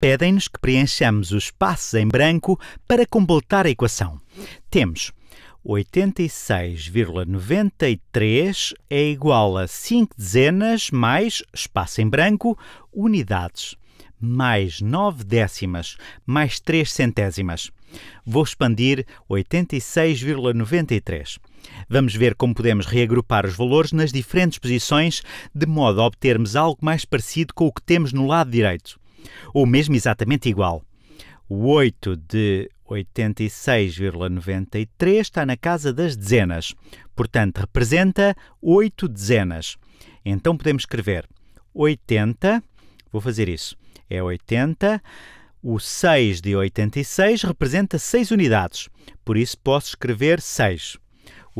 pedem-nos que preenchamos os espaços em branco para completar a equação. Temos 86,93 é igual a 5 dezenas mais, espaço em branco, unidades, mais 9 décimas, mais 3 centésimas. Vou expandir 86,93. Vamos ver como podemos reagrupar os valores nas diferentes posições de modo a obtermos algo mais parecido com o que temos no lado direito, ou mesmo exatamente igual. O 8 de 86,93 está na casa das dezenas, portanto representa 8 dezenas. Então podemos escrever 80, vou fazer isso, é 80, o 6 de 86 representa 6 unidades, por isso posso escrever 6.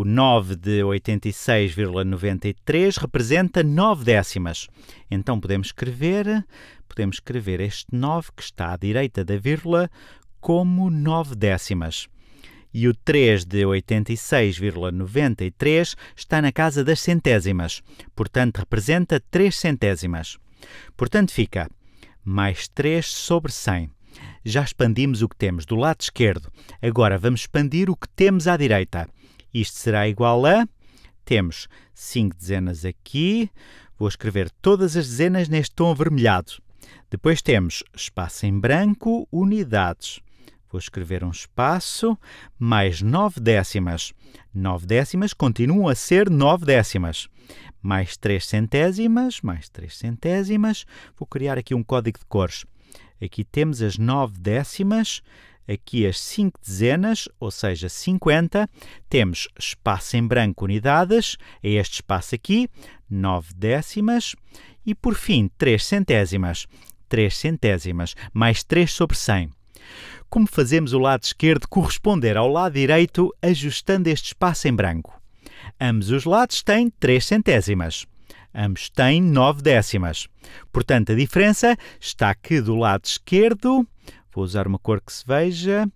O 9 de 86,93 representa 9 décimas. Então podemos escrever, podemos escrever este 9 que está à direita da vírgula como 9 décimas. E o 3 de 86,93 está na casa das centésimas, portanto representa 3 centésimas. Portanto fica mais 3 sobre 100. Já expandimos o que temos do lado esquerdo. Agora vamos expandir o que temos à direita. Isto será igual a. Temos 5 dezenas aqui. Vou escrever todas as dezenas neste tom avermelhado. Depois temos espaço em branco, unidades. Vou escrever um espaço, mais 9 décimas. 9 décimas continuam a ser 9 décimas. Mais 3 centésimas, mais 3 centésimas. Vou criar aqui um código de cores. Aqui temos as 9 décimas, aqui as 5 dezenas, ou seja, 50. Temos espaço em branco, unidades, é este espaço aqui, 9 décimas. E por fim, 3 centésimas. 3 centésimas, mais 3 sobre 100. Como fazemos o lado esquerdo corresponder ao lado direito ajustando este espaço em branco? Ambos os lados têm 3 centésimas. Ambos têm 9 décimas. Portanto, a diferença está que do lado esquerdo, vou usar uma cor que se veja,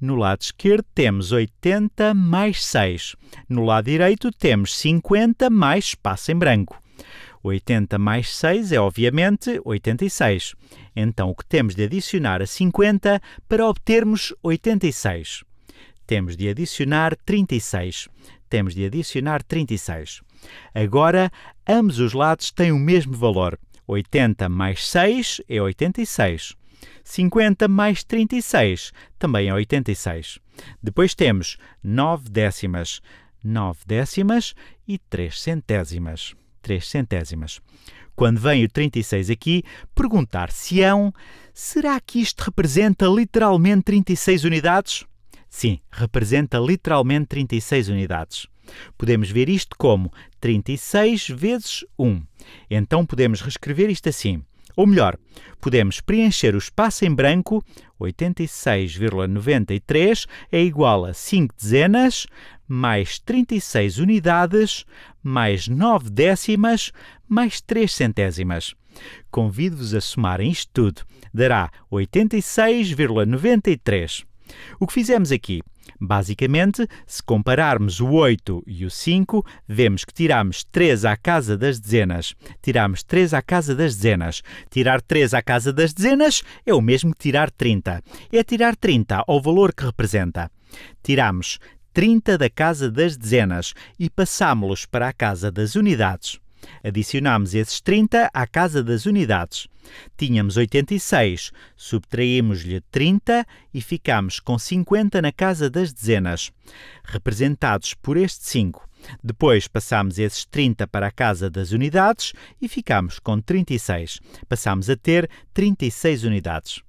no lado esquerdo temos 80 mais 6. No lado direito temos 50 mais espaço em branco. 80 mais 6 é, obviamente, 86. Então, o que temos de adicionar a 50 para obtermos 86? Temos de adicionar 36. Temos de adicionar 36. Agora, ambos os lados têm o mesmo valor. 80 mais 6 é 86. 50 mais 36 também é 86. Depois temos 9 décimas, 9 décimas e 3 centésimas. 3 centésimas. Quando vem o 36 aqui, perguntar-se-ão: será que isto representa literalmente 36 unidades? Sim, representa literalmente 36 unidades. Podemos ver isto como 36 vezes 1. Então podemos reescrever isto assim. Ou melhor, podemos preencher o espaço em branco, 86,93 é igual a 5 dezenas, mais 36 unidades, mais 9 décimas, mais 3 centésimas. Convido-vos a somarem isto tudo. Dará 86,93. O que fizemos aqui? Basicamente, se compararmos o 8 e o 5, vemos que tiramos 3 à casa das dezenas. Tiramos 3 à casa das dezenas. Tirar 3 à casa das dezenas é o mesmo que tirar 30. É tirar 30 ao valor que representa. Tiramos 30 da casa das dezenas e passámos-los para a casa das unidades. Adicionamos esses 30 à casa das unidades. Tínhamos 86, subtraímos-lhe 30 e ficamos com 50 na casa das dezenas, representados por este 5. Depois passamos esses 30 para a casa das unidades e ficamos com 36. Passamos a ter 36 unidades.